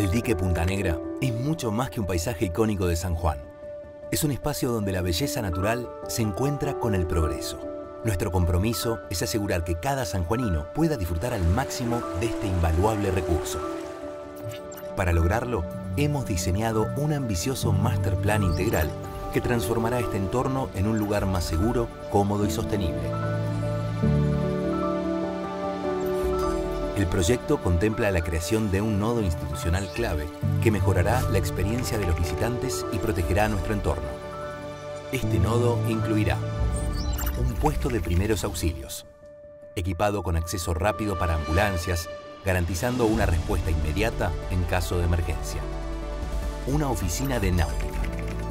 El dique Punta Negra es mucho más que un paisaje icónico de San Juan. Es un espacio donde la belleza natural se encuentra con el progreso. Nuestro compromiso es asegurar que cada sanjuanino pueda disfrutar al máximo de este invaluable recurso. Para lograrlo, hemos diseñado un ambicioso master plan integral que transformará este entorno en un lugar más seguro, cómodo y sostenible. El proyecto contempla la creación de un nodo institucional clave que mejorará la experiencia de los visitantes y protegerá nuestro entorno. Este nodo incluirá un puesto de primeros auxilios, equipado con acceso rápido para ambulancias, garantizando una respuesta inmediata en caso de emergencia. Una oficina de náutica,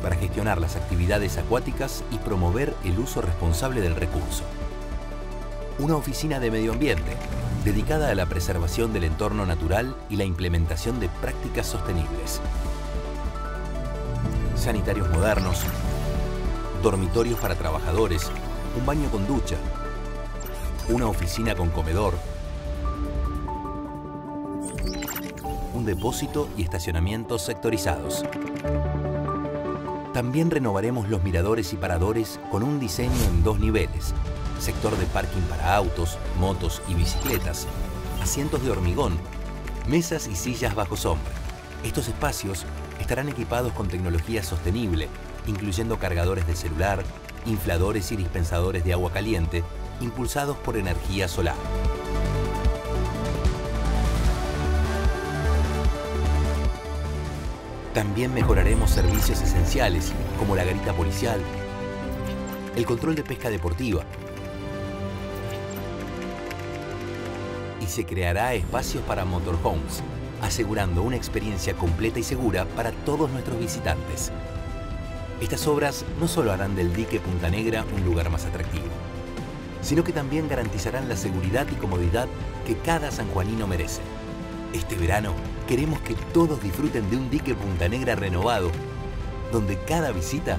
para gestionar las actividades acuáticas y promover el uso responsable del recurso. Una oficina de medio ambiente, dedicada a la preservación del entorno natural y la implementación de prácticas sostenibles. Sanitarios modernos, dormitorios para trabajadores, un baño con ducha, una oficina con comedor, un depósito y estacionamientos sectorizados. También renovaremos los miradores y paradores con un diseño en dos niveles, sector de parking para autos, motos y bicicletas, asientos de hormigón, mesas y sillas bajo sombra. Estos espacios estarán equipados con tecnología sostenible, incluyendo cargadores de celular, infladores y dispensadores de agua caliente, impulsados por energía solar. También mejoraremos servicios esenciales como la garita policial, el control de pesca deportiva, se creará espacios para motorhomes, asegurando una experiencia completa y segura para todos nuestros visitantes. Estas obras no solo harán del dique Punta Negra un lugar más atractivo, sino que también garantizarán la seguridad y comodidad que cada sanjuanino merece. Este verano queremos que todos disfruten de un dique Punta Negra renovado, donde cada visita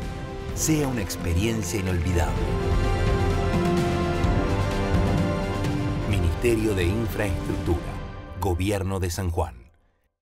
sea una experiencia inolvidable. Ministerio de Infraestructura, Gobierno de San Juan.